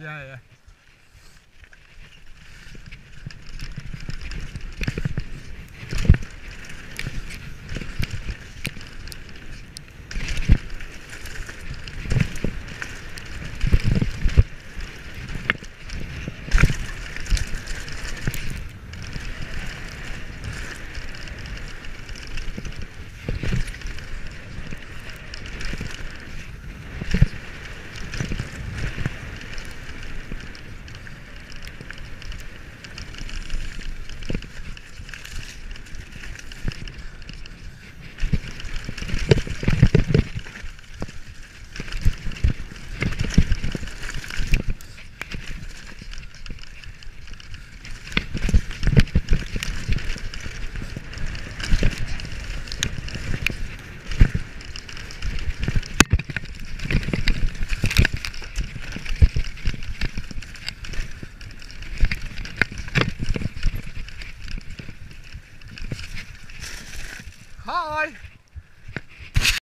Yeah, yeah. Hi.